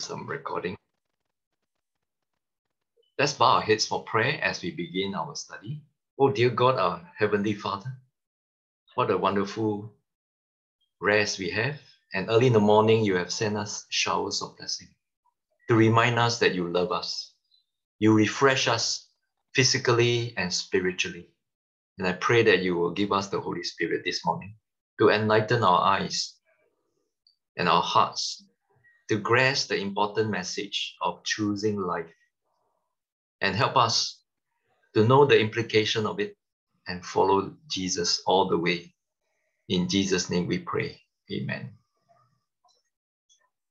some recording. Let's bow our heads for prayer as we begin our study. Oh, dear God, our Heavenly Father, what a wonderful rest we have. And early in the morning, you have sent us showers of blessing to remind us that you love us. You refresh us physically and spiritually. And I pray that you will give us the Holy Spirit this morning to enlighten our eyes and our hearts to grasp the important message of choosing life and help us to know the implication of it and follow Jesus all the way. In Jesus' name we pray. Amen.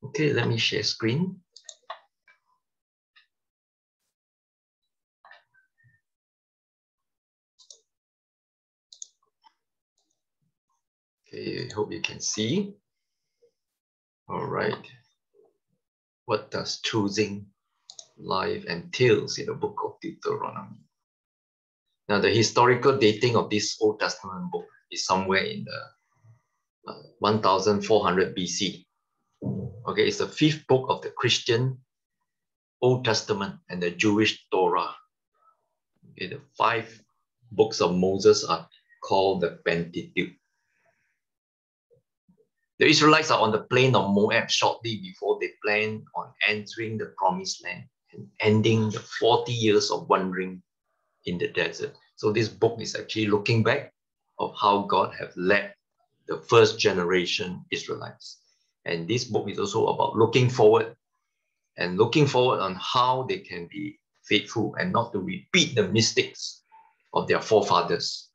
Okay, let me share screen. Okay, I hope you can see. All right. What does choosing life entails in the book of Deuteronomy? Now, the historical dating of this Old Testament book is somewhere in the uh, 1400 BC. Okay, it's the fifth book of the Christian Old Testament and the Jewish Torah. Okay, the five books of Moses are called the Pentateuch. The Israelites are on the plain of Moab shortly before they plan on entering the promised land and ending the 40 years of wandering in the desert. So this book is actually looking back of how God have led the first generation Israelites. And this book is also about looking forward and looking forward on how they can be faithful and not to repeat the mistakes of their forefathers.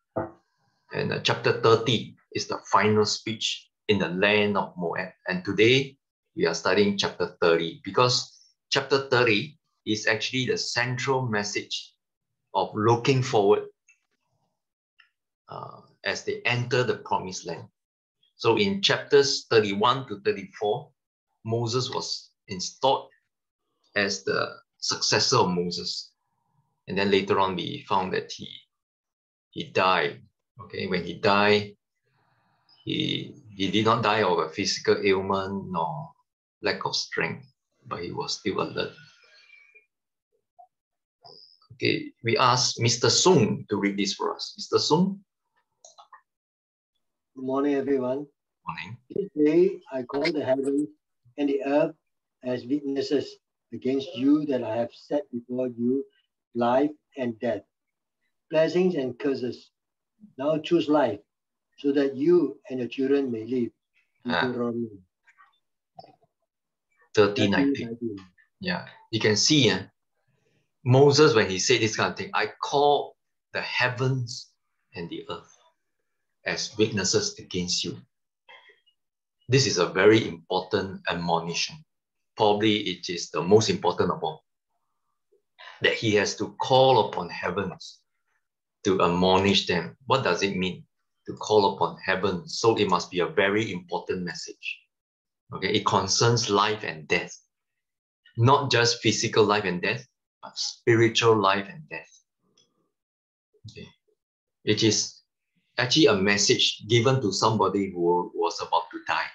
And uh, chapter 30 is the final speech in the land of Moab. And today we are studying chapter 30 because chapter 30 is actually the central message of looking forward uh, as they enter the promised land. So in chapters 31 to 34, Moses was installed as the successor of Moses. And then later on, we found that he, he died. Okay, when he died, he, he did not die of a physical ailment nor lack of strength, but he was still alert. Okay, we asked Mr. Sung to read this for us. Mr. Sung? Good morning, everyone. Morning. This day I call the heavens and the earth as witnesses against you that I have set before you life and death, blessings and curses. Now choose life so that you and your children may live. Ah. Deuteronomy 30, 19. 19. Yeah, you can see uh, Moses, when he said this kind of thing, I call the heavens and the earth as witnesses against you. This is a very important admonition. Probably it is the most important of all. That he has to call upon heavens to admonish them. What does it mean to call upon heaven? So it must be a very important message. Okay, it concerns life and death, not just physical life and death, but spiritual life and death. Okay. It is actually a message given to somebody who was about to die.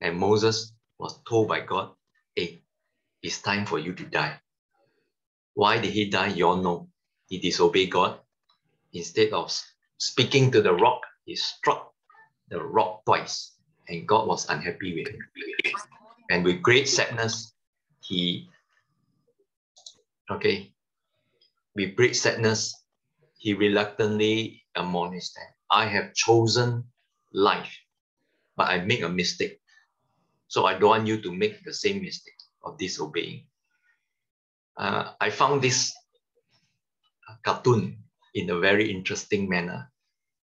And Moses was told by God, hey, it's time for you to die. Why did he die? You all know. He disobeyed God. Instead of speaking to the rock, he struck the rock twice. And God was unhappy with him. And with great sadness, he Okay. With great sadness, he reluctantly admonished them. I have chosen life, but I make a mistake. So I don't want you to make the same mistake of disobeying. Uh, I found this cartoon in a very interesting manner.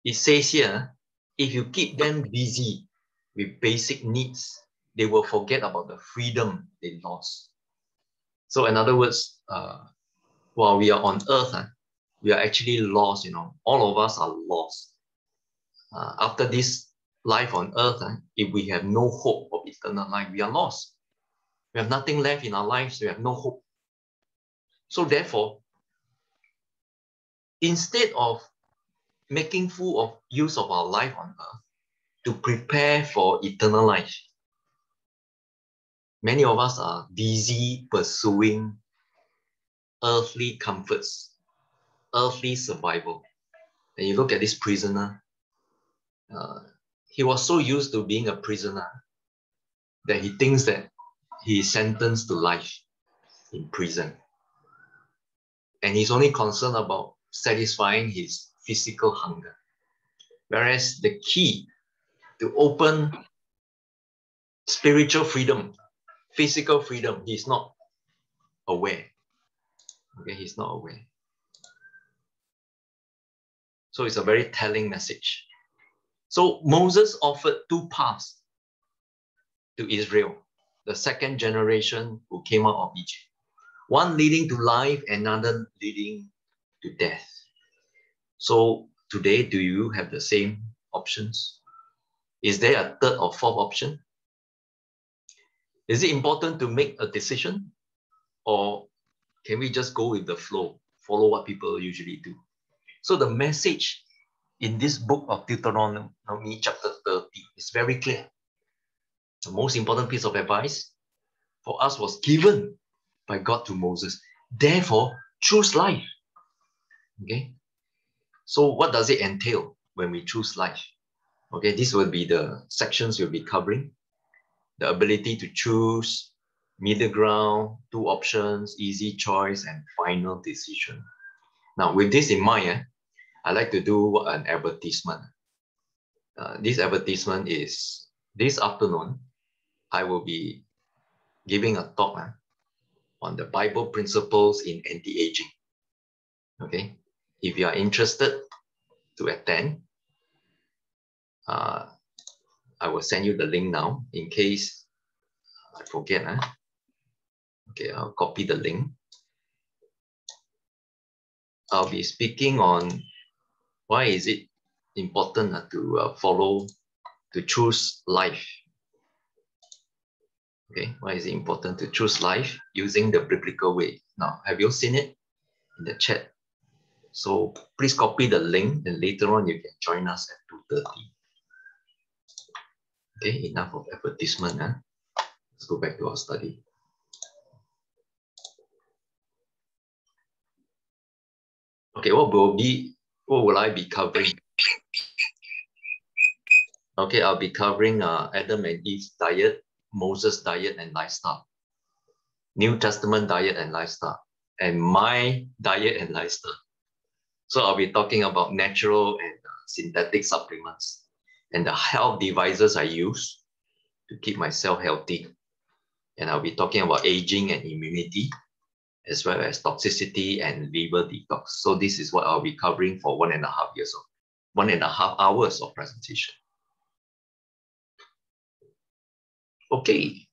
It says here, if you keep them busy with basic needs, they will forget about the freedom they lost. So in other words, uh, while we are on earth, uh, we are actually lost, you know, all of us are lost. Uh, after this life on earth, uh, if we have no hope of eternal life, we are lost. We have nothing left in our lives, we have no hope. So therefore, instead of making full of use of our life on earth to prepare for eternal life, Many of us are busy pursuing earthly comforts, earthly survival. And you look at this prisoner, uh, he was so used to being a prisoner that he thinks that he is sentenced to life in prison. And he's only concerned about satisfying his physical hunger. Whereas the key to open spiritual freedom, physical freedom, he's not aware. Okay, he's not aware. So it's a very telling message. So Moses offered two paths to Israel, the second generation who came out of Egypt. One leading to life, and another leading to death. So today, do you have the same options? Is there a third or fourth option? Is it important to make a decision? Or can we just go with the flow, follow what people usually do? So the message in this book of Deuteronomy chapter 30 is very clear. The most important piece of advice for us was given by God to Moses. Therefore, choose life. Okay. So what does it entail when we choose life? Okay, this will be the sections we'll be covering. The ability to choose, middle ground, two options, easy choice, and final decision. Now, with this in mind, eh, I like to do an advertisement. Uh, this advertisement is this afternoon, I will be giving a talk uh, on the Bible principles in anti-aging. Okay, if you are interested to attend, uh, I will send you the link now in case I forget. Uh. Okay, I'll copy the link. I'll be speaking on why is it important uh, to uh, follow, to choose life? Okay, why is it important to choose life using the biblical way? Now, have you seen it in the chat? So please copy the link and later on you can join us at 2.30. Okay, enough of advertisement. Huh? Let's go back to our study. Okay, what will be what will I be covering? Okay, I'll be covering uh, Adam and Eve's diet, Moses' diet and lifestyle, New Testament diet and lifestyle, and my diet and lifestyle. So I'll be talking about natural and uh, synthetic supplements and the health devices I use to keep myself healthy. And I'll be talking about aging and immunity as well as toxicity and liver detox. So this is what I'll be covering for one and a half years of one and a half hours of presentation. Okay.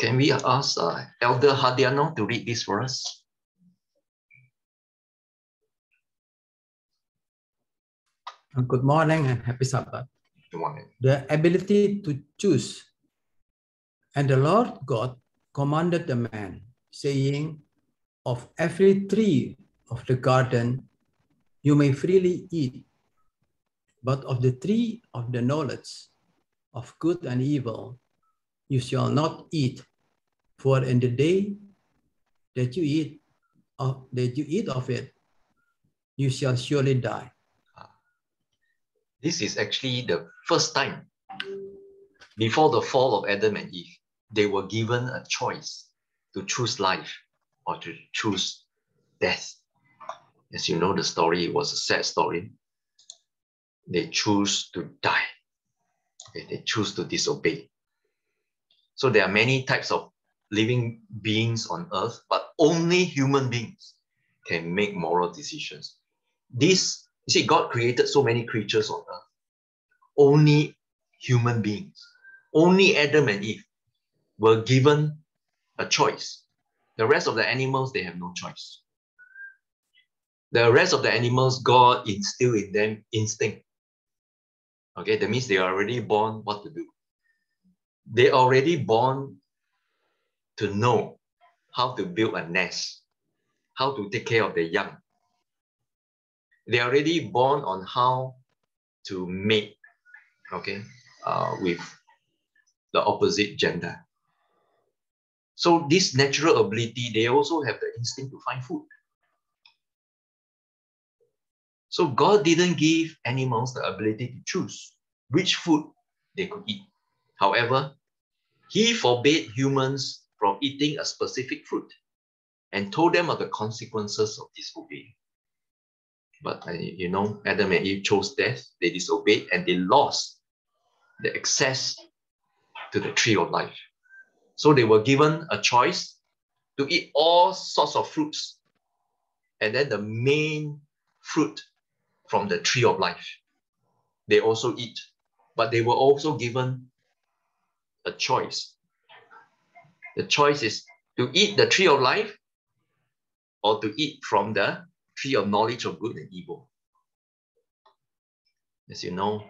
Can we ask uh, Elder Hadiano to read this for us? Good morning and happy Sabbath. Good morning. The ability to choose. And the Lord God commanded the man, saying, Of every tree of the garden you may freely eat, but of the tree of the knowledge of good and evil you shall not eat, for in the day that you eat of that you eat of it, you shall surely die. This is actually the first time before the fall of Adam and Eve they were given a choice to choose life or to choose death. As you know, the story was a sad story. They choose to die. They choose to disobey. So there are many types of living beings on earth, but only human beings can make moral decisions. This, you see, God created so many creatures on earth. Only human beings, only Adam and Eve were given a choice. The rest of the animals, they have no choice. The rest of the animals, God instilled in them instinct. Okay, that means they are already born what to do. They are already born to know how to build a nest, how to take care of the young. They are already born on how to mate, okay, uh, with the opposite gender. So this natural ability, they also have the instinct to find food. So God didn't give animals the ability to choose which food they could eat. However, he forbade humans from eating a specific fruit and told them of the consequences of disobeying. But you know, Adam and Eve chose death, they disobeyed, and they lost the access to the tree of life. So they were given a choice to eat all sorts of fruits. And then the main fruit from the tree of life, they also eat. But they were also given a choice. The choice is to eat the tree of life or to eat from the tree of knowledge of good and evil. As you know,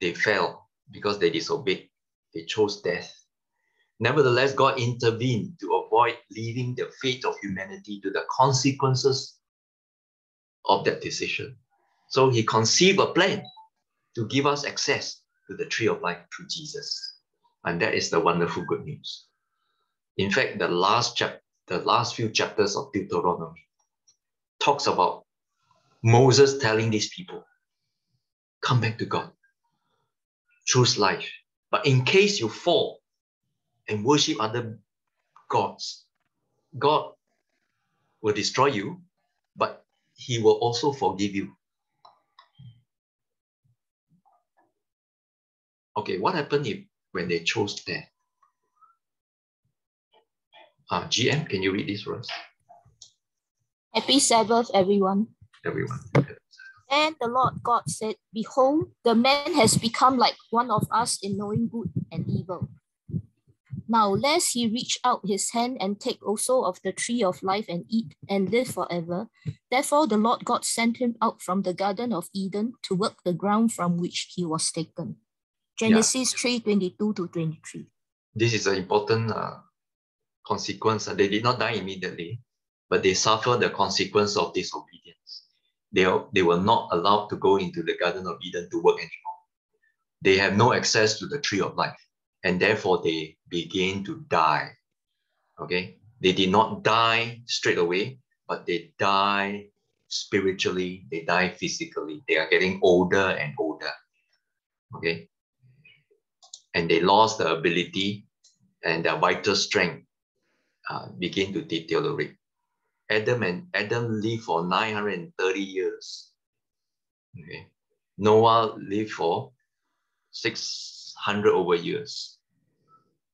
they fell because they disobeyed. They chose death. Nevertheless, God intervened to avoid leaving the fate of humanity to the consequences of that decision. So he conceived a plan to give us access to the tree of life through Jesus. And that is the wonderful good news. In fact, the last chapter, the last few chapters of Deuteronomy talks about Moses telling these people, come back to God, choose life. But in case you fall and worship other gods, God will destroy you, but he will also forgive you. Okay, what happened if when they chose death? Uh, ah, GM, can you read this for us? Happy Sabbath, everyone. Everyone. And the Lord God said, Behold, the man has become like one of us in knowing good and evil. Now, lest he reach out his hand and take also of the tree of life and eat and live forever. Therefore, the Lord God sent him out from the Garden of Eden to work the ground from which he was taken. Genesis yeah. 3 22 to 23. This is an important uh, consequence. They did not die immediately, but they suffer the consequence of disobedience. They, they were not allowed to go into the Garden of Eden to work anymore. They have no access to the tree of life, and therefore they begin to die. Okay? They did not die straight away, but they die spiritually, they die physically. They are getting older and older. Okay? And they lost the ability and their vital strength uh, begin to deteriorate. Adam and Adam lived for 930 years. Okay. Noah lived for 600 over years.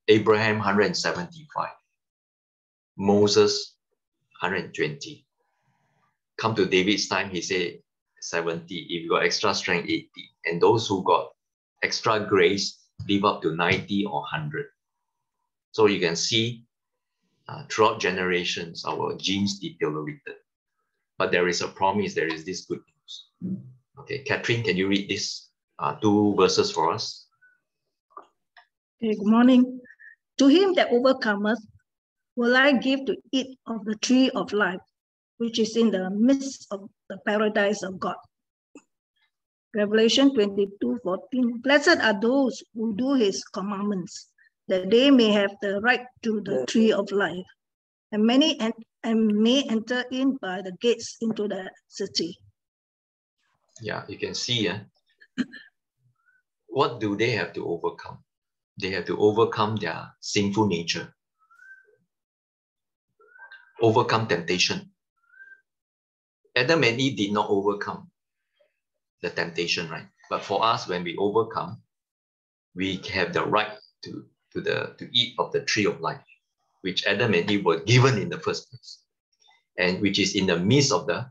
Abraham 175. Moses 120. Come to David's time, he said 70. If you got extra strength, 80. And those who got extra grace live up to 90 or 100. So you can see uh, throughout generations, our genes deteriorated. But there is a promise, there is this good news. Okay, Catherine, can you read this uh, two verses for us? Okay, good morning. To him that overcometh, will I give to eat of the tree of life, which is in the midst of the paradise of God. Revelation 22 14. Blessed are those who do his commandments that they may have the right to the tree of life, and many and, and may enter in by the gates into the city. Yeah, you can see. Eh? what do they have to overcome? They have to overcome their sinful nature, overcome temptation. Adam and Eve did not overcome the temptation, right? But for us, when we overcome, we have the right to to the to eat of the tree of life, which Adam and Eve were given in the first place, and which is in the midst of the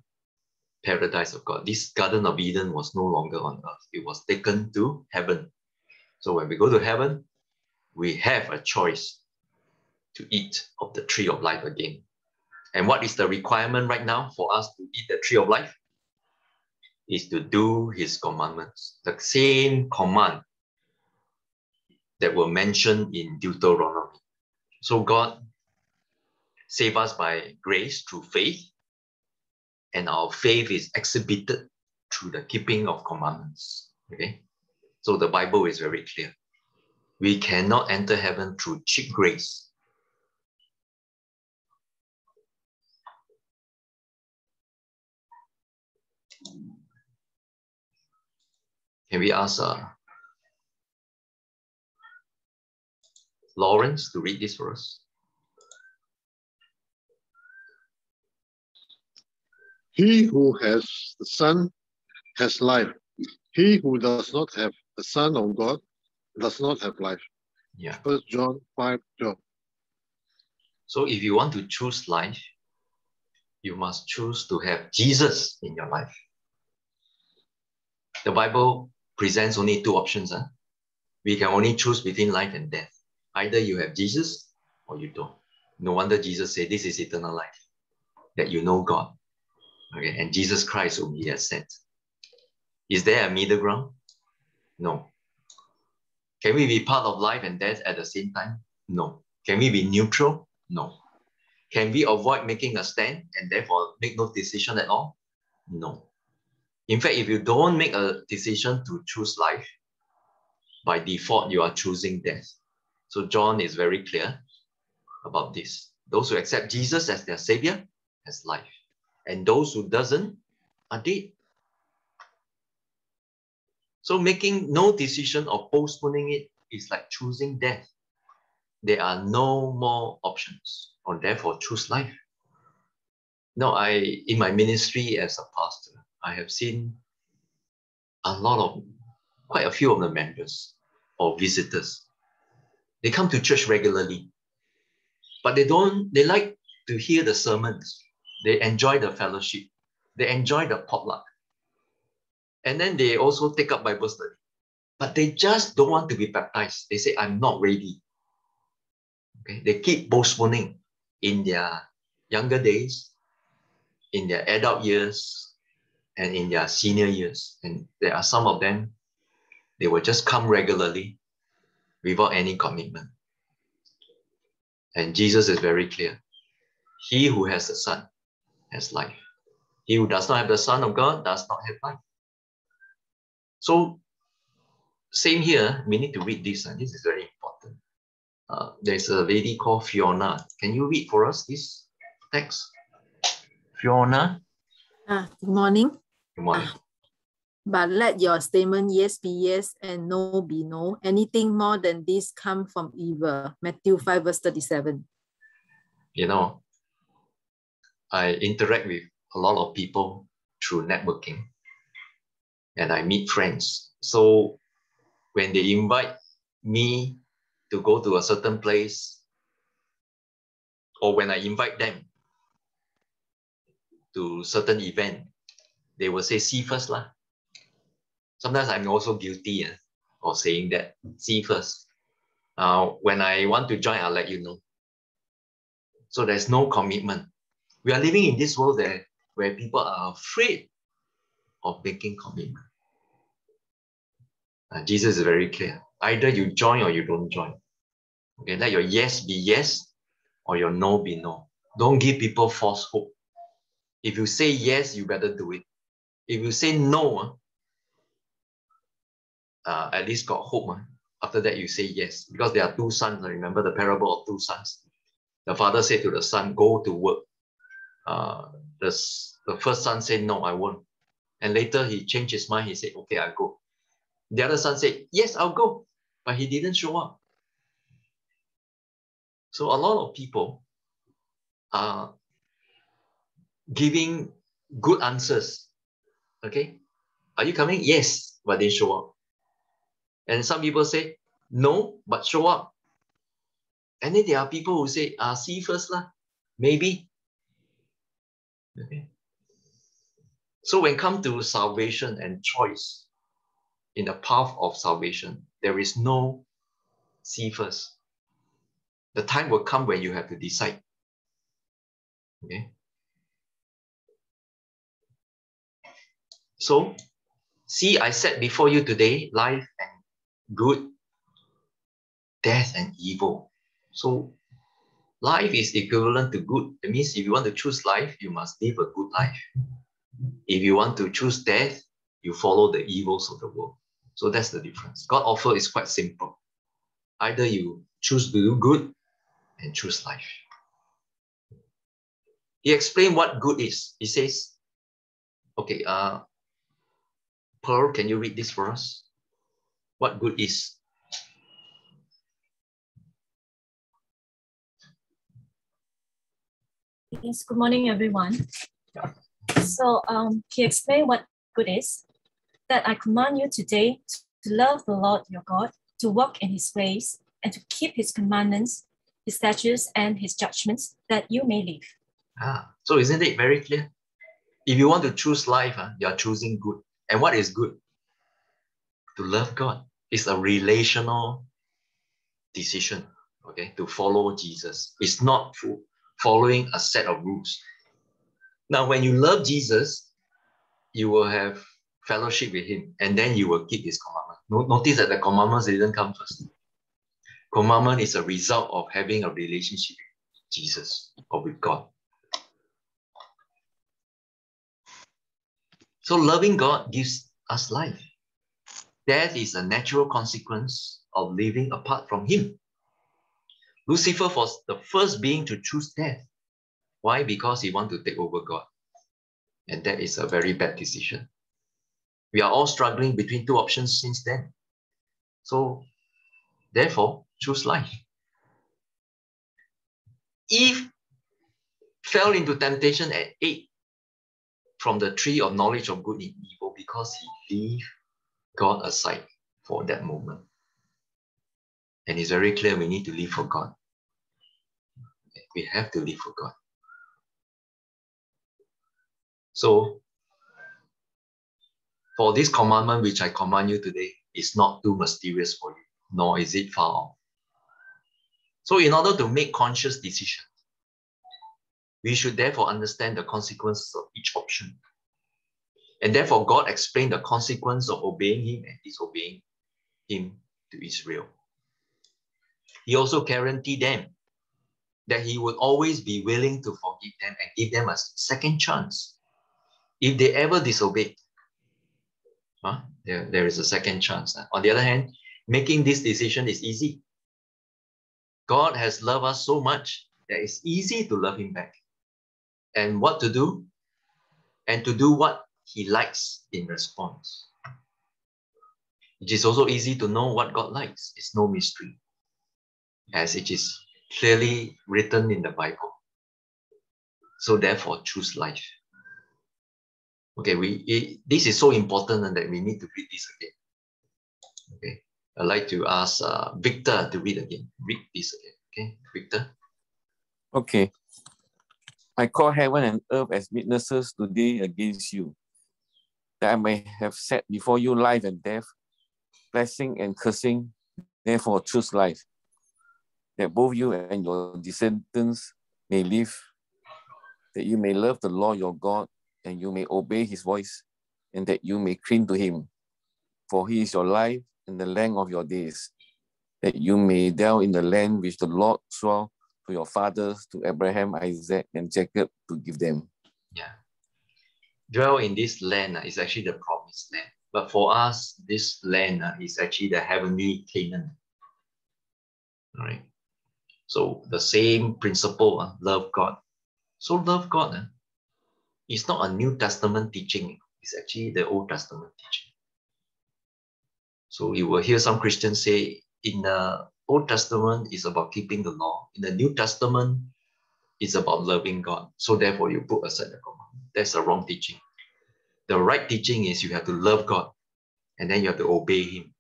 paradise of God. This Garden of Eden was no longer on earth; it was taken to heaven. So when we go to heaven, we have a choice to eat of the tree of life again. And what is the requirement right now for us to eat the tree of life? Is to do his commandments. The same command that were mentioned in Deuteronomy. So God save us by grace through faith, and our faith is exhibited through the keeping of commandments. Okay. So the Bible is very clear. We cannot enter heaven through cheap grace. Can we ask uh, Lawrence to read this for us? He who has the Son has life. He who does not have the Son of God does not have life. Yeah. First John 5 12. So if you want to choose life, you must choose to have Jesus in your life. The Bible presents only two options. Huh? We can only choose between life and death. Either you have Jesus or you don't. No wonder Jesus said, This is eternal life, that you know God. Okay, and Jesus Christ whom he has sent. Is there a middle ground? No. Can we be part of life and death at the same time? No. Can we be neutral? No. Can we avoid making a stand and therefore make no decision at all? No. In fact, if you don't make a decision to choose life, by default, you are choosing death. So John is very clear about this. Those who accept Jesus as their savior has life. And those who doesn't are dead. So making no decision or postponing it is like choosing death. There are no more options, or therefore choose life. Now, I in my ministry as a pastor, I have seen a lot of quite a few of the members or visitors. They come to church regularly, but they don't, they like to hear the sermons. They enjoy the fellowship. They enjoy the potluck. And then they also take up Bible study. But they just don't want to be baptized. They say, I'm not ready. Okay, they keep postponing in their younger days, in their adult years, and in their senior years. And there are some of them, they will just come regularly without any commitment. And Jesus is very clear. He who has the Son has life. He who does not have the Son of God does not have life. So, same here, we need to read this, and this is very important. Uh, there's a lady called Fiona. Can you read for us this text? Fiona? Ah, good morning. Good morning. But let your statement yes be yes and no be no. Anything more than this come from evil. Matthew 5, verse 37. You know, I interact with a lot of people through networking and I meet friends. So when they invite me to go to a certain place, or when I invite them to certain event, they will say, see first lah. Sometimes I'm also guilty uh, of saying that, see first. Uh, when I want to join, I'll let you know. So there's no commitment. We are living in this world there where people are afraid of making commitment. Uh, Jesus is very clear. Either you join or you don't join. Okay, let your yes be yes or your no be no. Don't give people false hope. If you say yes, you better do it. If you say no, uh, at least got hope. Uh. After that, you say yes. Because there are two sons. Remember the parable of two sons. The father said to the son, Go to work. Uh, the, the first son said, No, I won't. And later he changed his mind. He said, Okay, I'll go. The other son said, Yes, I'll go. But he didn't show up. So a lot of people are giving good answers. Okay. Are you coming? Yes, but they show up. And some people say, no, but show up. And then there are people who say, ah, see first lah, maybe. Okay. So when come to salvation and choice in the path of salvation, there is no see first. The time will come when you have to decide. Okay. So, see, I set before you today life and good, death, and evil. So life is equivalent to good. It means if you want to choose life, you must live a good life. If you want to choose death, you follow the evils of the world. So that's the difference. God offer is quite simple. Either you choose to do good and choose life. He explained what good is. He says, okay, uh, Pearl, can you read this for us? What good is? Yes, good morning, everyone. So um, he explained what good is, that I command you today to love the Lord your God, to walk in his ways, and to keep his commandments, his statutes, and his judgments, that you may live. Ah, so isn't it very clear? If you want to choose life, uh, you are choosing good. And what is good? To love God. It's a relational decision, okay, to follow Jesus. It's not following a set of rules. Now, when you love Jesus, you will have fellowship with him, and then you will keep his commandment. Notice that the commandments didn't come first. Commandment is a result of having a relationship with Jesus or with God. So loving God gives us life. Death is a natural consequence of living apart from Him. Lucifer was the first being to choose death. Why? Because he wanted to take over God. And that is a very bad decision. We are all struggling between two options since then. So, therefore, choose life. Eve fell into temptation at ate from the tree of knowledge of good and evil because he leave God aside for that moment. And it's very clear we need to live for God. We have to live for God. So, for this commandment which I command you today is not too mysterious for you, nor is it far off. So, in order to make conscious decisions, we should therefore understand the consequences of each option. And therefore, God explained the consequence of obeying Him and disobeying Him to Israel. He also guaranteed them that He would always be willing to forgive them and give them a second chance if they ever disobeyed. Huh? There, there is a second chance. On the other hand, making this decision is easy. God has loved us so much that it's easy to love Him back and what to do, and to do what he likes in response. It is also easy to know what God likes. It's no mystery, as it is clearly written in the Bible. So therefore, choose life. Okay, we it, this is so important that we need to read this again. Okay, I'd like to ask uh, Victor to read again. Read this again. Okay, Victor. Okay. I call heaven and earth as witnesses today against you, that I may have set before you life and death, blessing and cursing, therefore choose life, that both you and your descendants may live, that you may love the Lord your God, and you may obey his voice, and that you may cling to him. For he is your life and the length of your days, that you may dwell in the land which the Lord swore to your fathers, to Abraham, Isaac, and Jacob to give them. Yeah. Dwell in this land uh, is actually the promised land. But for us, this land uh, is actually the heavenly Canaan. All right. So the same principle, uh, love God. So love God. Uh, it's not a New Testament teaching. It's actually the Old Testament teaching. So you will hear some Christians say in the Old Testament it's about keeping the law. In the New Testament, it's about loving God. So therefore, you put aside the commandment. That's a wrong teaching. The right teaching is you have to love God, and then you have to obey Him.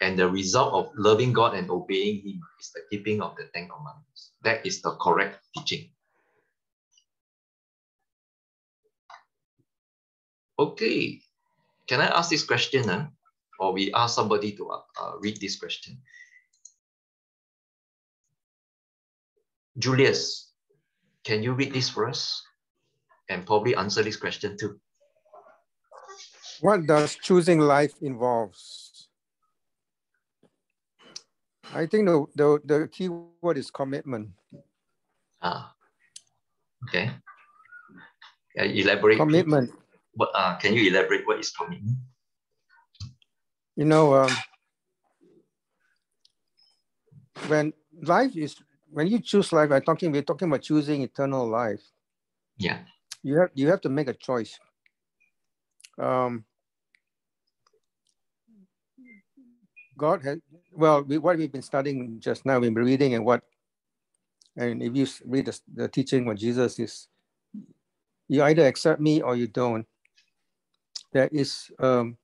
And the result of loving God and obeying Him is the keeping of the Ten Commandments. That is the correct teaching. Okay, can I ask this question? Uh? Or we ask somebody to uh, uh, read this question. Julius, can you read this for us? And probably answer this question too. What does choosing life involves? I think the, the, the key word is commitment. Ah, okay. Uh, elaborate. Commitment. What, uh, can you elaborate what is commitment? You know, um, when life is when you choose life, I'm talking we're talking about choosing eternal life. Yeah. You have you have to make a choice. Um, God has well, we, what we've been studying just now, we've been reading and what, and if you read the, the teaching what Jesus is, you either accept me or you don't. There is um,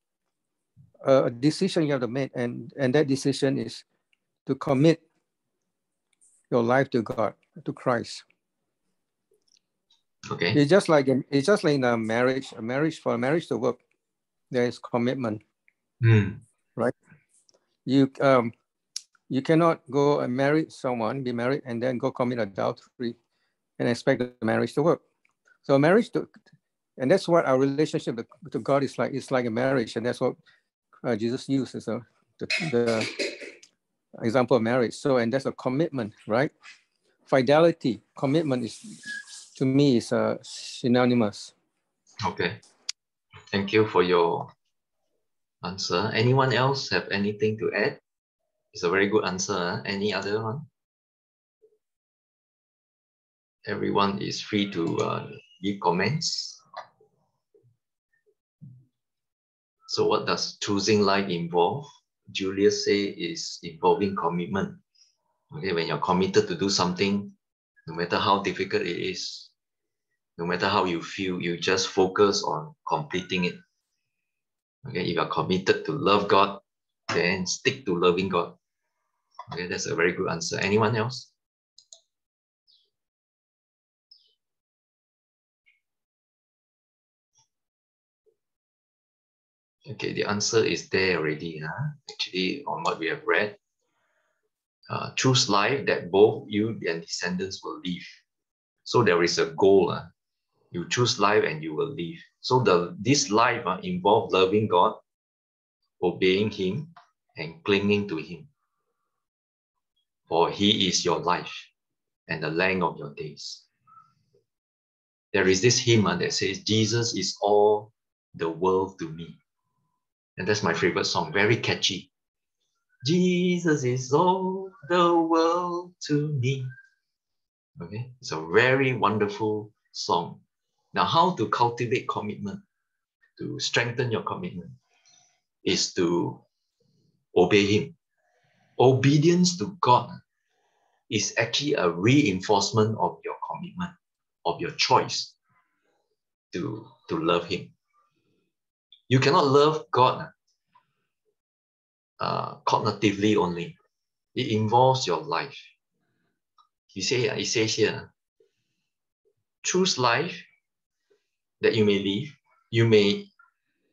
a decision you have to make, and and that decision is to commit your life to God, to Christ. Okay. It's just like it's just like in a marriage. A marriage for a marriage to work, there is commitment, Mm. right? You um, you cannot go and marry someone, be married, and then go commit adultery, and expect the marriage to work. So marriage to, and that's what our relationship to, to God is like. It's like a marriage, and that's what uh, Jesus used as a the, the example of marriage. So, and that's a commitment, right? Fidelity, commitment is, to me, is uh, synonymous. Okay. Thank you for your answer. Anyone else have anything to add? It's a very good answer. huh? Any other one? Everyone is free to uh, give comments. So what does choosing life involve? Julius say is involving commitment. Okay, when you're committed to do something, no matter how difficult it is, no matter how you feel, you just focus on completing it. Okay, if you're committed to love God, then stick to loving God. Okay, that's a very good answer. Anyone else? Okay, the answer is there already. Huh? Actually, on what we have read, uh, choose life that both you and descendants will live. So there is a goal. huh? You choose life and you will live. So the this life uh, involve loving God, obeying Him, and clinging to Him. For He is your life and the length of your days. There is this hymn uh, that says, Jesus is all the world to me. And that's my favorite song, very catchy. Jesus is all the world to me. Okay, it's a very wonderful song. Now, how to cultivate commitment, to strengthen your commitment, is to obey Him. Obedience to God is actually a reinforcement of your commitment, of your choice to, to love Him. You cannot love God uh, cognitively only. It involves your life. You say, it says here, choose life that you may live. You may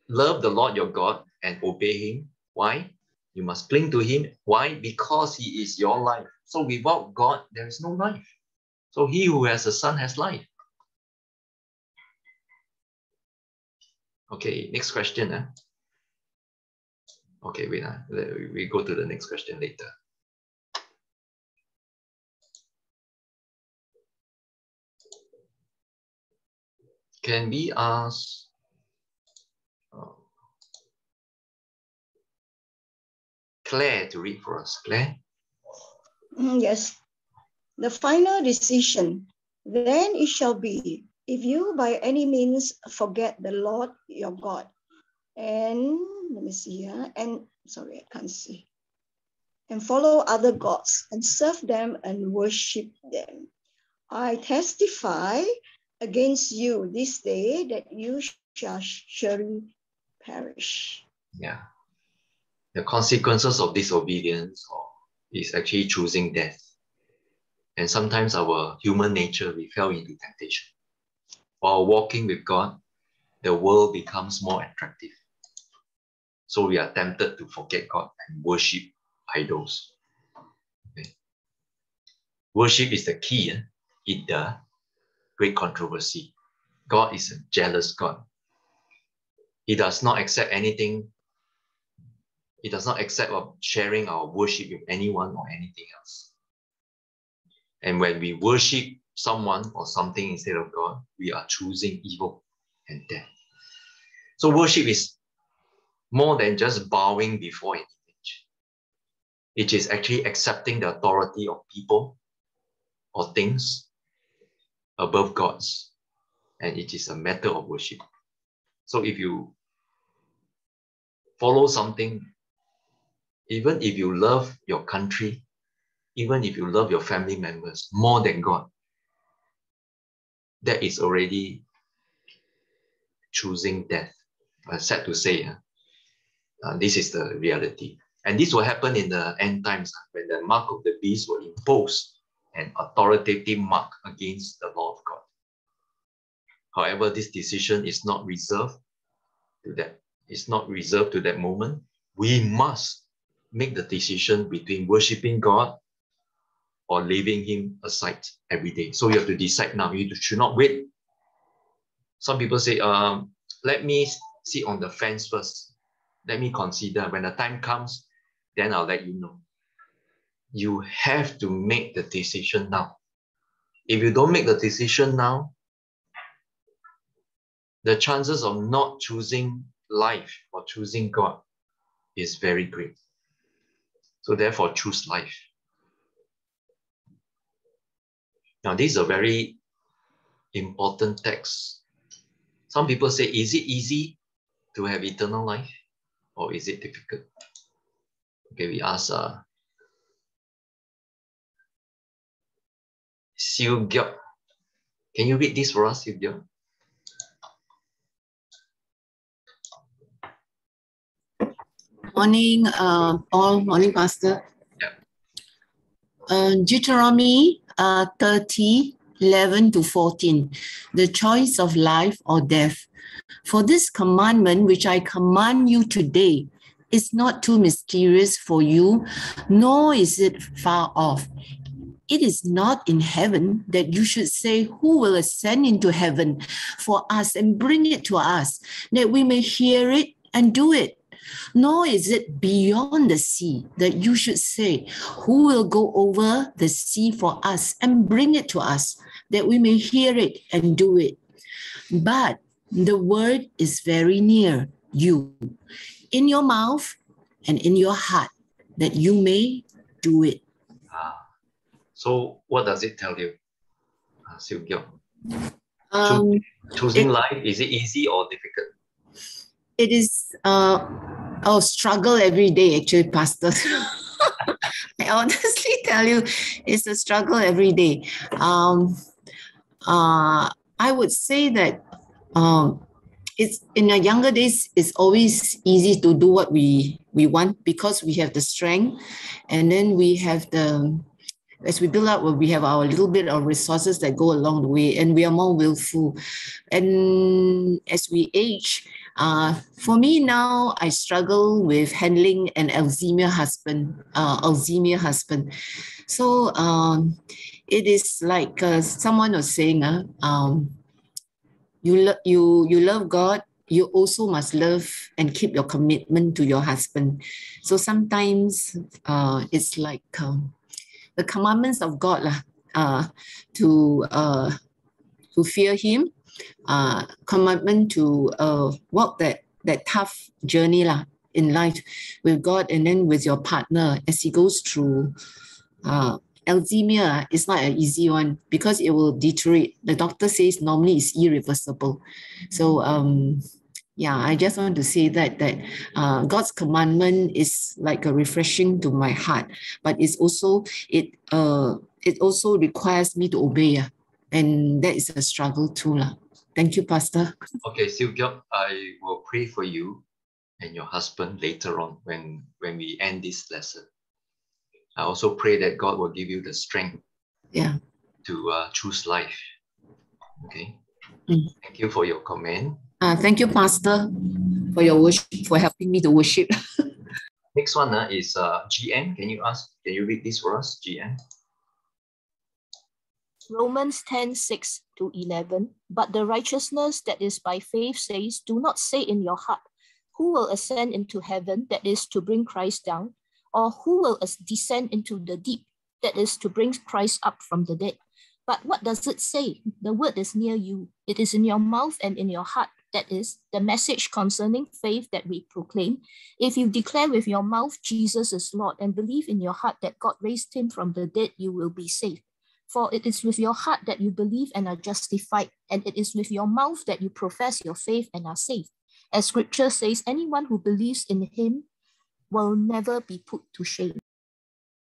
love the Lord your God and obey Him. Why? You must cling to Him. Why? Because He is your life. So without God, there is no life. So he who has a son has life. Okay, next question. Eh? Okay, wait. Uh, we go to the next question later. Can we ask uh, Claire to read for us? Claire? Mm, Yes. The final decision. Then it shall be, if you by any means forget the Lord your God, and let me see here, and sorry, I can't see, and follow other gods and serve them and worship them. I testify against you this day that you shall surely perish. Yeah. The consequences of disobedience or is actually choosing death. And sometimes our human nature, we fell into temptation. While walking with God, the world becomes more attractive. So we are tempted to forget God and worship idols. Okay. Worship is the key eh, in the great controversy. God is a jealous God. He does not accept anything. He does not accept of sharing our worship with anyone or anything else. And when we worship someone or something instead of God, we are choosing evil and death. So worship is more than just bowing before an image. It is actually accepting the authority of people or things above God's. And it is a matter of worship. So if you follow something, even if you love your country, even if you love your family members more than God, that is already choosing death. Uh, sad to say, uh, uh, this is the reality. And this will happen in the end times uh, when the mark of the beast will impose an authoritative mark against the law of God. However, this decision is not reserved to that. It's not reserved to that moment. We must make the decision between worshiping God or leaving Him aside every day. So you have to decide now. You should not wait. Some people say, um, let me sit on the fence first. Let me consider. When the time comes, then I'll let you know. You have to make the decision now. If you don't make the decision now, the chances of not choosing life or choosing God is very great. So therefore, choose life. Now, this is a very important text. Some people say, is it easy to have eternal life or is it difficult? Okay, we ask uh, Siu Gyok. Can you read this for us, Siu Gyok? Morning, uh, Paul. Morning, Pastor. Uh, Deuteronomy uh, 30, 11 to 14. The choice of life or death. For this commandment which I command you today is not too mysterious for you, nor is it far off. It is not in heaven that you should say, Who will ascend into heaven for us and bring it to us, that we may hear it and do it? Nor is it beyond the sea that you should say, Who will go over the sea for us and bring it to us, that we may hear it and do it? But the word is very near you, in your mouth and in your heart, that you may do it. So what does it tell you, uh, Siu? Um, Choosing it- life, is it easy or difficult? it is uh oh struggle every day actually pastor i honestly tell you it's a struggle every day um uh i would say that um it's in our younger days it's always easy to do what we we want because we have the strength and then we have the as we build up we have our little bit of resources that go along the way and we are more willful and as we age uh, for me now, I struggle with handling an Alzheimer husband, uh, Alzheimer husband. So um, it is like uh, someone was saying, uh, um, you, lo- you, you love God, you also must love and keep your commitment to your husband. So sometimes uh, it's like um, the commandments of God lah, uh, to, uh, to fear Him, uh, commitment to uh, walk that that tough journey lah in life with God and then with your partner as he goes through uh, Alzheimer. ah, It's not an easy one because it will deteriorate. The doctor says normally it's irreversible. So um, yeah, I just want to say that that uh, God's commandment is like a refreshing to my heart, but it's also it uh it also requires me to obey, ah, and that is a struggle too lah. Thank you, Pastor. Okay, Gyok, I will pray for you and your husband later on when, when we end this lesson. I also pray that God will give you the strength Yeah. to uh, choose life. Okay. Mm. Thank you for your comment. Uh, thank you, Pastor, for your worship, for helping me to worship. Next one uh, is uh, GM. Can you ask? Can you read this for us, GM? Romans 10 6 to 11. But the righteousness that is by faith says, Do not say in your heart, Who will ascend into heaven, that is to bring Christ down, or who will descend into the deep, that is to bring Christ up from the dead. But what does it say? The word is near you, it is in your mouth and in your heart, that is, the message concerning faith that we proclaim, if you declare with your mouth Jesus is Lord and believe in your heart that God raised him from the dead, you will be saved. For it is with your heart that you believe and are justified, and it is with your mouth that you profess your faith and are saved. As scripture says, anyone who believes in him will never be put to shame.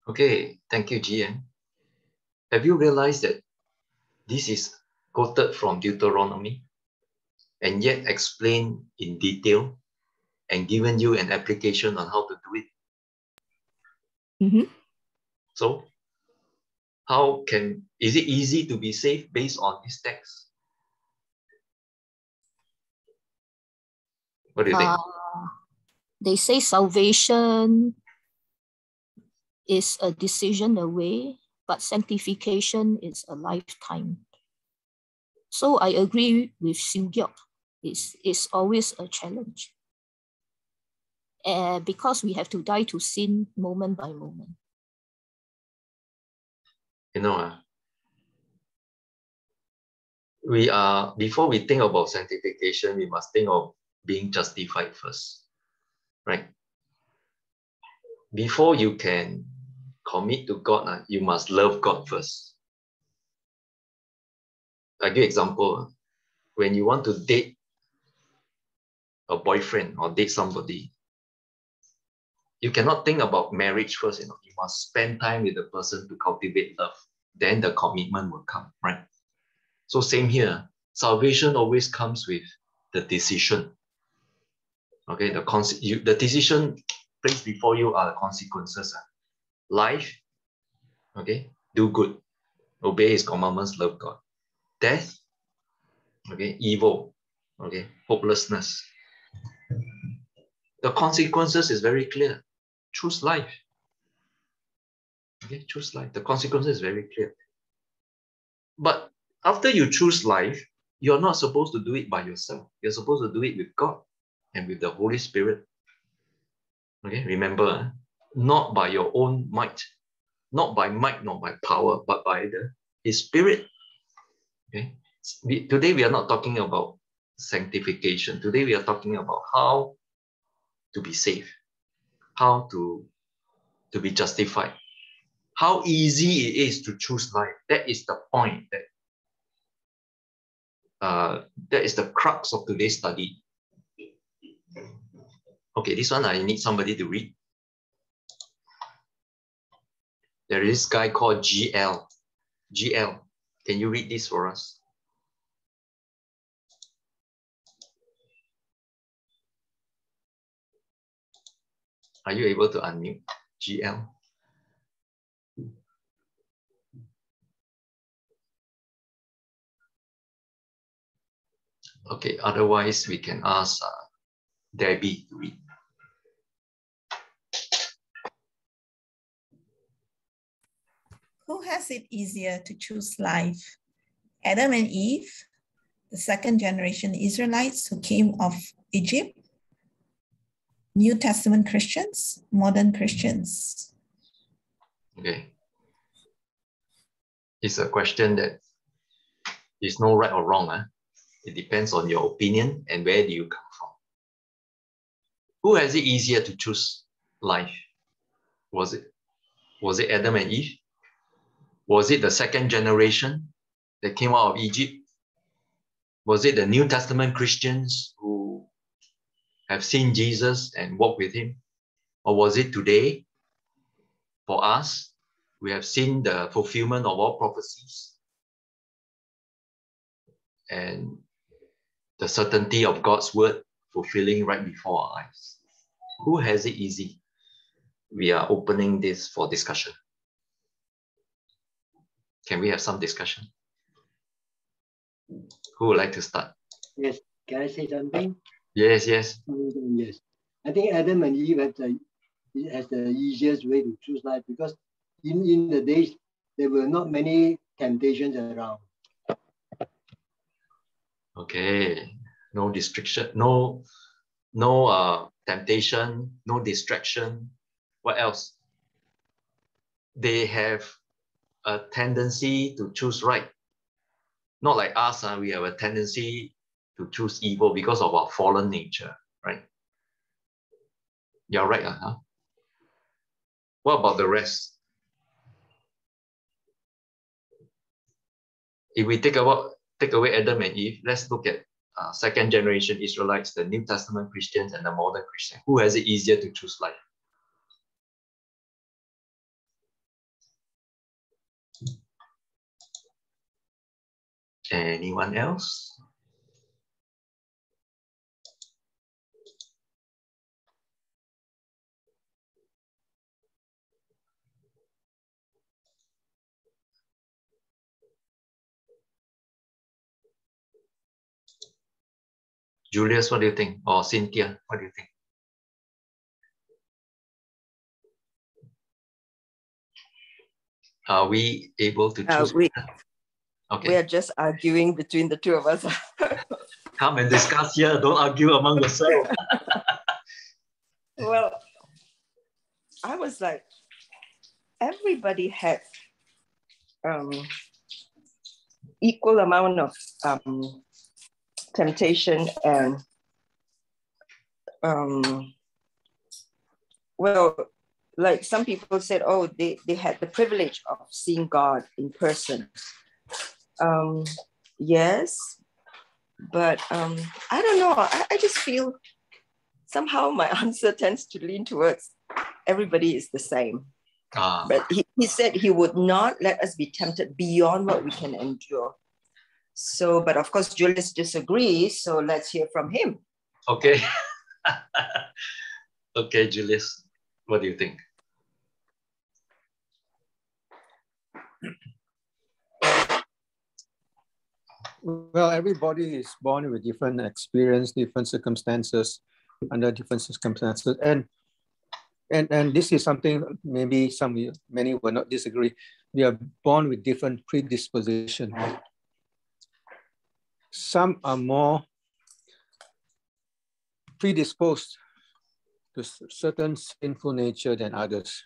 Okay, thank you, GM. Have you realized that this is quoted from Deuteronomy and yet explained in detail and given you an application on how to do it? Mm-hmm. So, how can, is it easy to be saved based on this text? What do you think? Uh, they say salvation is a decision away, but sanctification is a lifetime. So I agree with Siew Geok. It's, it's always a challenge. Uh, because we have to die to sin moment by moment. You know, uh, we are, before we think about sanctification, we must think of being justified first, right? Before you can commit to God, uh, you must love God first. I give example. When you want to date a boyfriend or date somebody, you cannot think about marriage first. You know, you must spend time with the person to cultivate love. Then the commitment will come, right? So same here. Salvation always comes with the decision. Okay, the con- you, the decision placed before you are the consequences. Uh. Life, okay, do good, obey His commandments, love God. Death, okay, evil, okay, hopelessness. The consequences is very clear. Choose life. Okay, choose life. The consequences is very clear. But after you choose life, you're not supposed to do it by yourself. You're supposed to do it with God and with the Holy Spirit. Okay, remember, eh? not by your own might, not by might, not by power, but by the His Spirit. Okay, today we are not talking about sanctification. Today we are talking about how to be safe, how to, to be justified, how easy it is to choose life. That is the point that uh, that is the crux of today's study. Okay, this one I need somebody to read. There is this guy called GL. GL, can you read this for us? Are you able to unmute GL? Okay, otherwise we can ask uh, Debbie to read. Who has it easier to choose life? Adam and Eve, the second generation Israelites who came of Egypt, New Testament Christians, modern Christians? Okay. It's a question that is no right or wrong. Huh? It depends on your opinion and where do you come from. Who has it easier to choose life? Was it was it Adam and Eve? Was it the second generation that came out of Egypt? Was it the New Testament Christians who have seen Jesus and walked with him? Or was it today for us? We have seen the fulfillment of all prophecies and the certainty of God's word fulfilling right before our eyes. Who has it easy? We are opening this for discussion. Can we have some discussion? Who would like to start? Yes, can I say something? Yes, yes. Yes. I think Adam and Eve had the, has the easiest way to choose life because in, in the days, there were not many temptations around. Okay. No distraction, no, no uh, temptation, no distraction. What else? They have a tendency to choose right. Not like us, uh, we have a tendency to choose evil because of our fallen nature, right? You're right, uh, huh? What about the rest? If we take about take away Adam and Eve, let's look at uh, second generation Israelites, the New Testament Christians, and the modern Christian. Who has it easier to choose life? Anyone else? Julius, what do you think? Or Cynthia, what do you think? Are we able to Uh, choose? we, okay. we are just arguing between the two of us. Come and discuss here. Don't argue among yourselves. well, I was like, everybody had um, equal amount of um, temptation and um, well, like some people said, oh, they, they had the privilege of seeing God in person. Um, yes, but um, I don't know. I, I just feel somehow my answer tends to lean towards everybody is the same. Ah, But he, he said he would not let us be tempted beyond what we can endure. So, but of course, Julius disagrees. So let's hear from him. okay. okay, Julius, what do you think? Well, everybody is born with different experience, different circumstances, under different circumstances, and and and this is something maybe some many will not disagree. We are born with different predisposition. Some are more predisposed to certain sinful nature than others.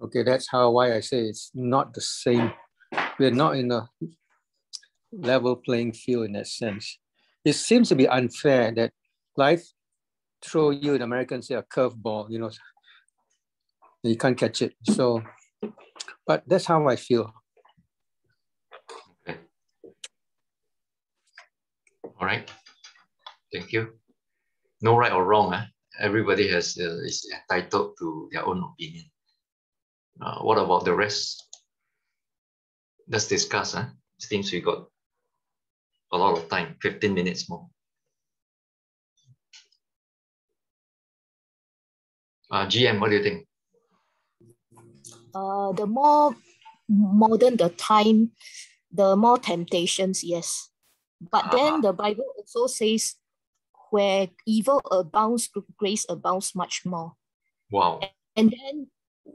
Okay, that's how why I say it's not the same. We're not in a level playing field in that sense. It seems to be unfair that life throw you in American say a curveball, you know, you can't catch it. So, but that's how I feel. All right. Thank you. No right or wrong. Eh? Everybody has uh, is entitled to their own opinion. Uh, what about the rest? Let's discuss. Huh? Seems we got a lot of time, 15 minutes more. Uh, GM, what do you think? Uh, the more modern the time, the more temptations, yes. But then the Bible also says, where evil abounds, grace abounds much more. Wow. And then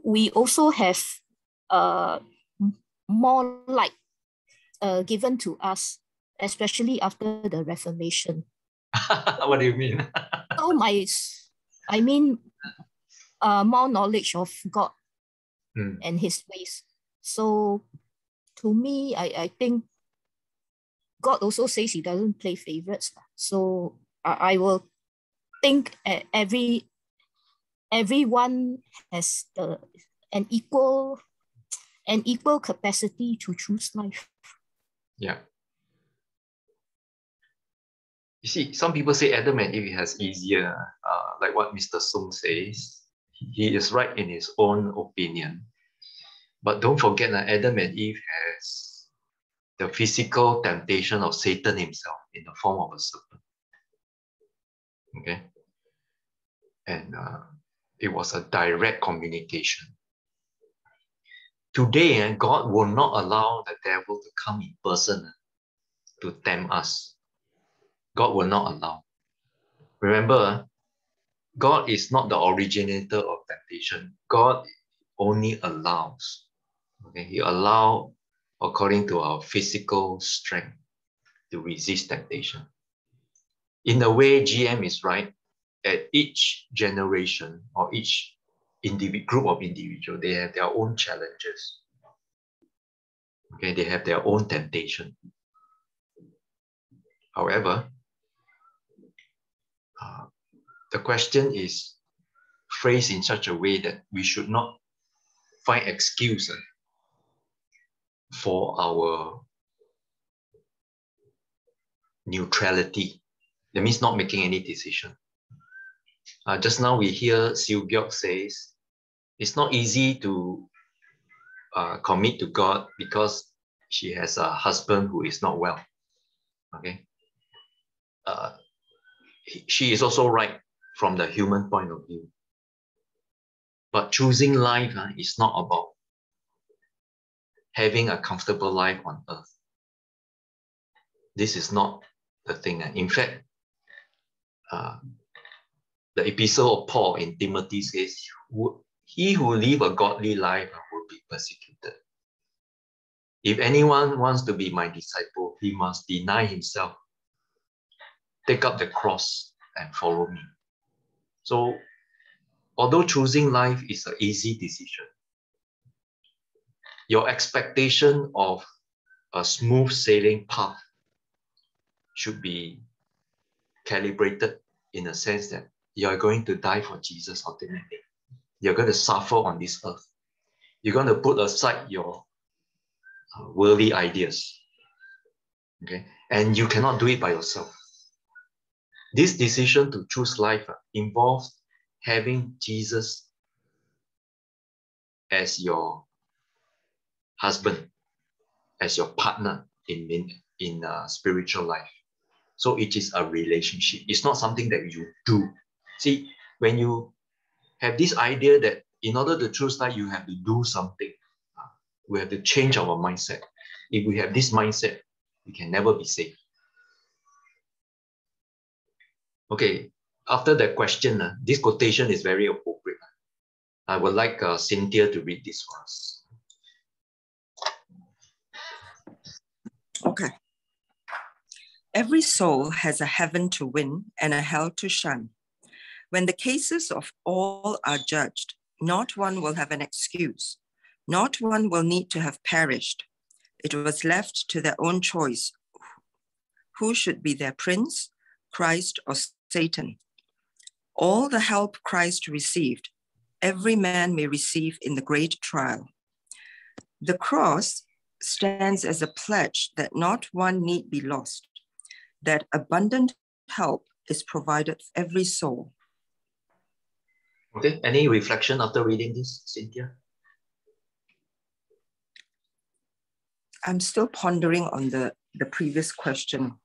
we also have uh, more light uh, given to us, especially after the Reformation. what do you mean? so my, I mean, uh, more knowledge of God Hmm. and His ways. So, to me, I, I think God also says He doesn't play favorites. So I, I will think every everyone has the an equal an equal capacity to choose life. Yeah. You see, some people say Adam and Eve has easier, uh, like what Mr. Sung says. He is right in his own opinion. But don't forget that Adam and Eve has the physical temptation of Satan himself in the form of a serpent. Okay? And uh, it was a direct communication. Today, eh, God will not allow the devil to come in person eh, to tempt us. God will not allow. Remember, eh, God is not the originator of temptation. God only allows. Okay, He allow according to our physical strength to resist temptation. In a way, GM is right. At each generation or each group of individual, they have their own challenges. Okay, they have their own temptation. However, uh, the question is phrased in such a way that we should not find excuses for our neutrality. That means not making any decision. Uh, just now we hear Siu Gyok says, it's not easy to uh, commit to God because she has a husband who is not well. Okay. Uh, she is also right from the human point of view. But choosing life uh, is not about having a comfortable life on earth. This is not the thing. Uh. In fact, uh, the epistle of Paul in Timothy says, He who live a godly life will be persecuted. If anyone wants to be my disciple, he must deny himself, take up the cross, and follow me. So, although choosing life is an easy decision, your expectation of a smooth sailing path should be calibrated in a sense that you are going to die for Jesus ultimately. You're going to suffer on this earth. You're going to put aside your uh, worldly ideas. Okay, and you cannot do it by yourself. This decision to choose life uh, involves having Jesus as your husband, as your partner in, in, in uh, spiritual life. So it is a relationship. It's not something that you do. See, when you have this idea that in order to choose life, you have to do something, uh, we have to change our mindset. If we have this mindset, we can never be safe. Okay, after that question, uh, this quotation is very appropriate. I would like uh, Cynthia to read this for us. Okay. Every soul has a heaven to win and a hell to shun. When the cases of all are judged, not one will have an excuse. Not one will need to have perished. It was left to their own choice who should be their prince, Christ or Satan. All the help Christ received, every man may receive in the great trial. The cross stands as a pledge that not one need be lost, that abundant help is provided for every soul. Okay, any reflection after reading this, Cynthia? I'm still pondering on the, the previous question.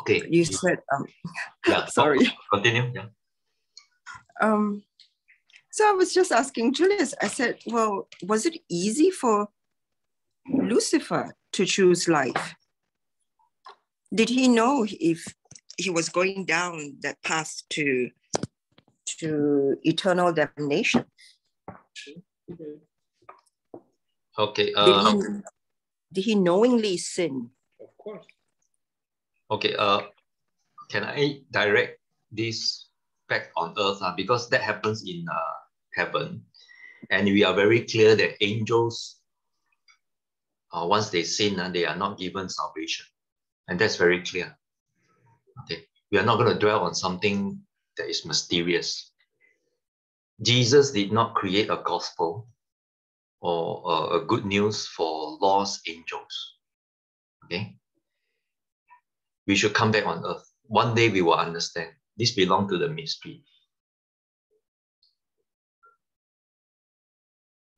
Okay. You said, um, yeah, sorry. Continue. Yeah. Um, so I was just asking Julius, I said, well, was it easy for Lucifer to choose life? Did he know if he was going down that path to, to eternal damnation? Okay. Did, Uh, he, did he knowingly sin? Of course. okay. Uh, can I direct this back on earth? Uh, because that happens in uh, heaven. And we are very clear that angels, uh, once they sin, uh, they are not given salvation. And that's very clear. Okay. We are not going to dwell on something that is mysterious. Jesus did not create a gospel or uh, a good news for lost angels. Okay. We should come back on earth. One day we will understand. This belongs to the mystery.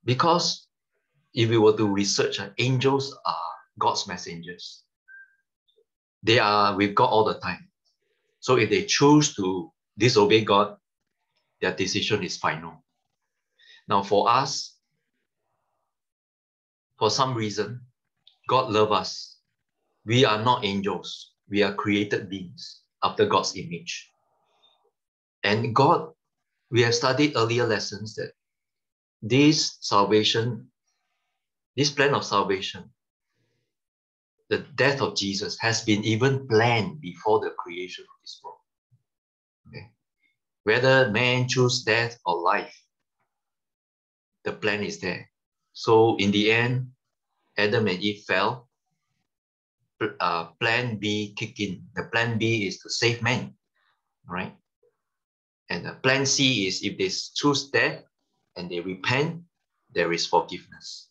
Because if we were to research, uh, angels are God's messengers. They are with God all the time. So if they choose to disobey God, their decision is final. Now, for us, for some reason, God loves us. We are not angels. We are created beings after God's image. And God, we have studied earlier lessons that this salvation, this plan of salvation, the death of Jesus has been even planned before the creation of this world. Okay. Whether man choose death or life, the plan is there. So in the end, Adam and Eve fell. uh, plan B kick in. The plan B is to save man, right? And the plan C is if they choose death and they repent, there is forgiveness.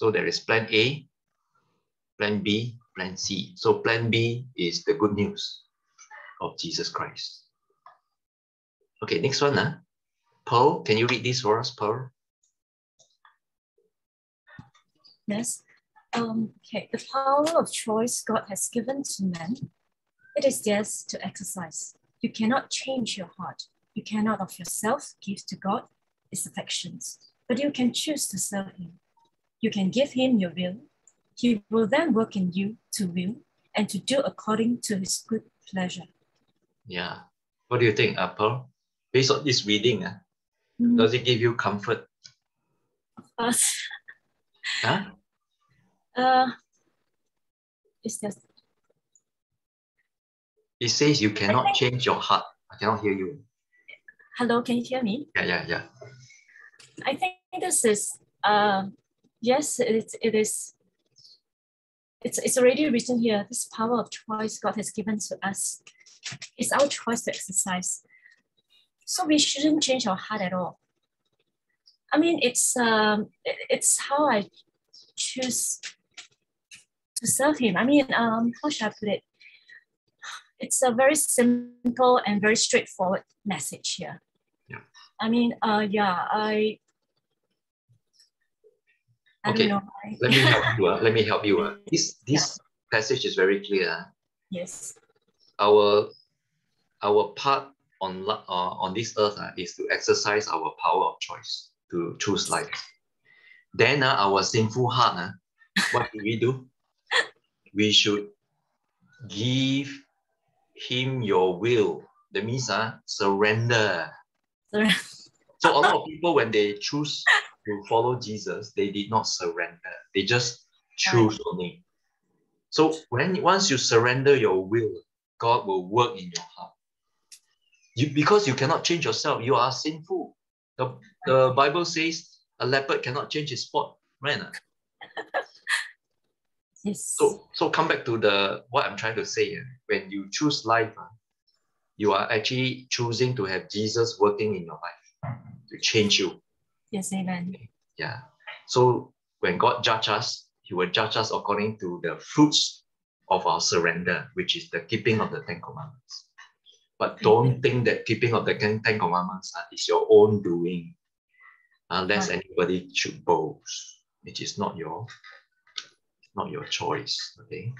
So there is plan A, plan B, plan C. So plan B is the good news of Jesus Christ. Okay, next one. Huh? Paul, can you read this for us, Paul? Yes. Um, okay, the power of choice God has given to man, it is theirs to exercise. You cannot change your heart. You cannot of yourself give to God his affections, but you can choose to serve him. You can give him your will. He will then work in you to will and to do according to his good pleasure. Yeah. What do you think, Apple? Based on this reading, uh, mm. does it give you comfort? Of course. Huh? Uh, it's just. It says you cannot think... change your heart. I cannot hear you. Hello, can you hear me? Yeah, yeah, yeah. I think this is, uh, yes, it, it is. It's, it's already written here. This power of choice God has given to us. It's our choice to exercise. So we shouldn't change our heart at all. I mean, it's um, it's how I choose to serve him. I mean, um, how should I put it? It's a very simple and very straightforward message here. Yeah. I mean, uh, yeah, I. I okay. Let me help you. Uh. Let me help you. Uh. This this yeah. passage is very clear. Yes. Our our part on uh, on this earth uh, is to exercise our power of choice to choose life. Then uh, our sinful heart, uh, what do we do? we should give him your will. That means uh, surrender. so a lot of people, when they choose to follow Jesus, they did not surrender. They just choose right. only. So when once you surrender your will, God will work in your heart. You, because you cannot change yourself, you are sinful. The, the Bible says a leopard cannot change his spot, right? Yes. So, so come back to the what I'm trying to say. When you choose life, uh, you are actually choosing to have Jesus working in your life to change you. Yes, amen. Yeah. So when God judge us, He will judge us according to the fruits of our surrender, which is the keeping of the Ten Commandments. But don't think that keeping of the Ten Commandments uh, is your own doing, unless right. anybody should boast, which is not your not your choice. Okay.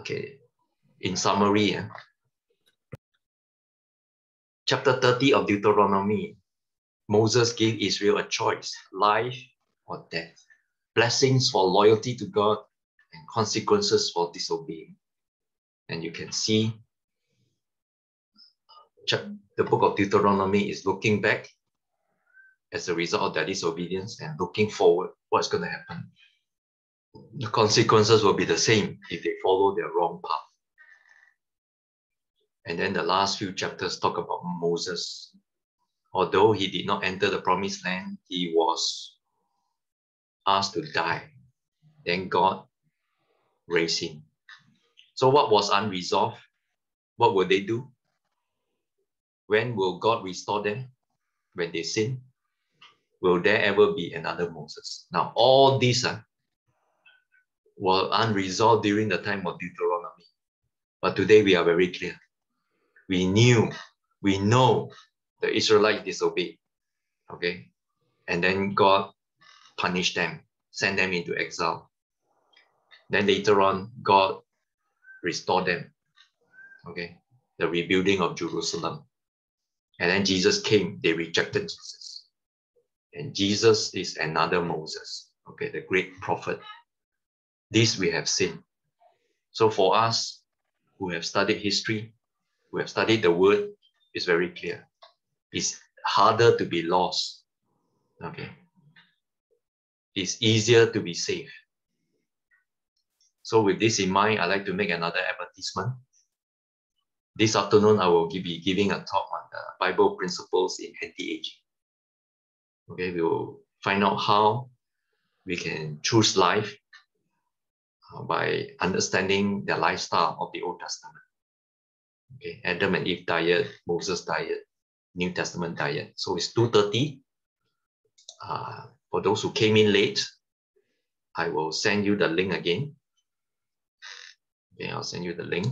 Okay. In summary, eh, chapter 30 of Deuteronomy, Moses gave Israel a choice life or death, blessings for loyalty to God, and consequences for disobeying. And you can see the book of Deuteronomy is looking back as a result of their disobedience and looking forward what's going to happen the consequences will be the same if they follow their wrong path. And then the last few chapters talk about Moses. Although he did not enter the promised land, he was asked to die. Then God raised him. So, what was unresolved? What will they do? When will God restore them? When they sin? Will there ever be another Moses? Now, all these are were unresolved during the time of Deuteronomy. But today we are very clear. We knew, we know the Israelites disobeyed. Okay. And then God punished them, sent them into exile. Then later on, God restored them. Okay. The rebuilding of Jerusalem. And then Jesus came, they rejected Jesus. And Jesus is another Moses, okay, the great prophet this we have seen. So for us who have studied history, who have studied the word, it's very clear. It's harder to be lost. Okay. It's easier to be safe. So with this in mind, I'd like to make another advertisement. This afternoon, I will be giving a talk on the Bible principles in anti-aging. Okay, we will find out how we can choose life uh, by understanding the lifestyle of the Old Testament. Okay, Adam and Eve diet, Moses diet, New Testament diet. So it's 2.30. Uh, for those who came in late, I will send you the link again. Okay, I'll send you the link.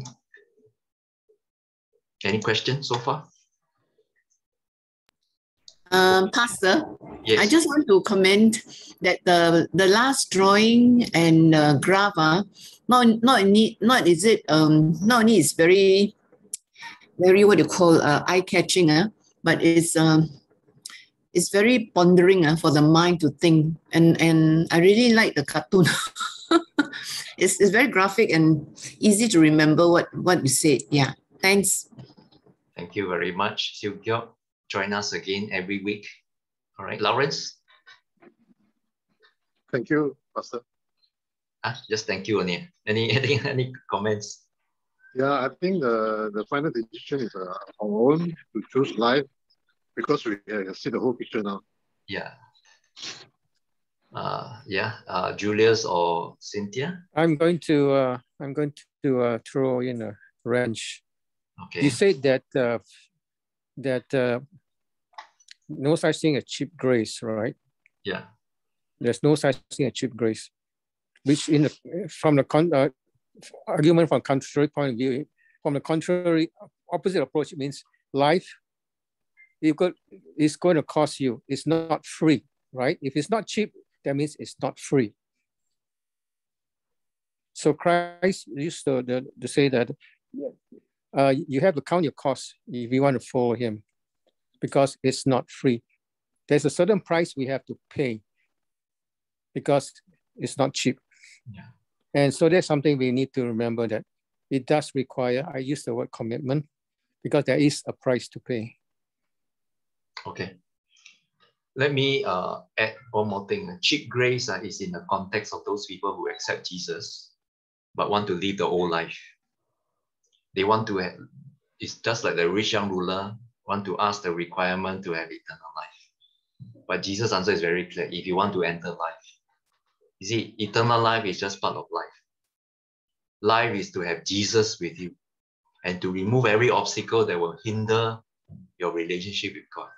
Any questions so far? Um, Pastor, Yes. I just want to comment that the the last drawing and uh, graph, uh, not not need not is it um not only is very very what you call uh, eye catching, uh, but it's um it's very pondering uh, for the mind to think, and and I really like the cartoon. it's it's very graphic and easy to remember what what you said. Yeah, thanks. Thank you very much, Siu Gyok. Join us again every week. All right, Lawrence? Thank you, Pastor. Ah, just thank you, only. Any, any, any comments? Yeah, I think the, the final decision is uh, our own to choose life because we uh, see the whole picture now. Yeah. Uh, yeah, uh, Julius or Cynthia? I'm going to uh, I'm going to uh, throw in a wrench. Okay. You said that uh, that uh, no such thing as cheap grace, right? Yeah. There's no such thing as cheap grace, which in the from the con, uh, argument from contrary point of view, from the contrary opposite approach, means life. You got it's going to cost you. It's not free, right? If it's not cheap, that means it's not free. So Christ used to, to, to say that uh, you have to count your costs if you want to follow him because it's not free. There's a certain price we have to pay because it's not cheap. Yeah. And so that's something we need to remember that it does require, I use the word commitment because there is a price to pay. Okay. Let me uh, add one more thing. Cheap grace uh, is in the context of those people who accept Jesus but want to live the old life. They want to have, it's just like the rich young ruler want to ask the requirement to have eternal life. But Jesus' answer is very clear. If you want to enter life, you see, eternal life is just part of life. Life is to have Jesus with you and to remove every obstacle that will hinder your relationship with God.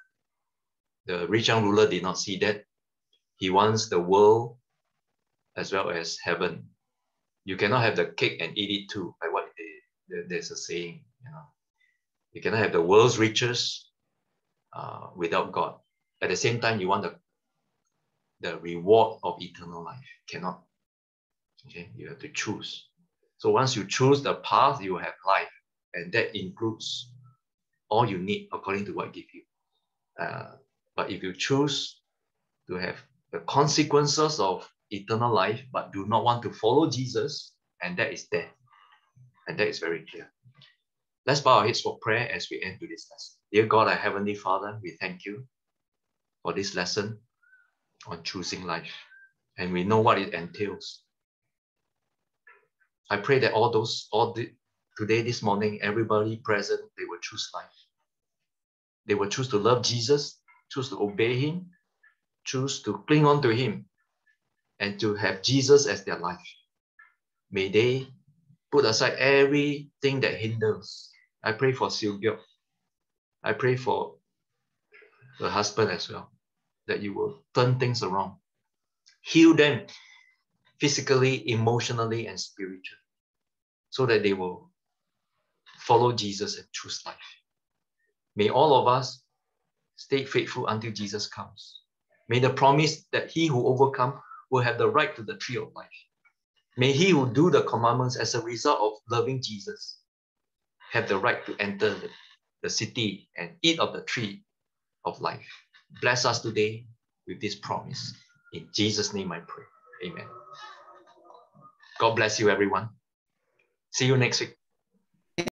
The rich young ruler did not see that. He wants the world as well as heaven. You cannot have the cake and eat it too, like what there's a saying, you know. You cannot have the world's riches uh, without God. At the same time, you want the, the reward of eternal life. Cannot. Okay, you have to choose. So once you choose the path, you have life, and that includes all you need according to what give you. Uh, but if you choose to have the consequences of eternal life, but do not want to follow Jesus, and that is death. And that is very clear. Let's bow our heads for prayer as we end to this lesson. Dear God, our Heavenly Father, we thank you for this lesson on choosing life. And we know what it entails. I pray that all those, all the, today, this morning, everybody present, they will choose life. They will choose to love Jesus, choose to obey Him, choose to cling on to Him, and to have Jesus as their life. May they put aside everything that hinders. I pray for Sylvia. I pray for the husband as well, that you will turn things around. Heal them physically, emotionally, and spiritually, so that they will follow Jesus and choose life. May all of us stay faithful until Jesus comes. May the promise that he who overcomes will have the right to the tree of life. May he who do the commandments as a result of loving Jesus have the right to enter the, the city and eat of the tree of life. Bless us today with this promise. In Jesus' name I pray. Amen. God bless you, everyone. See you next week.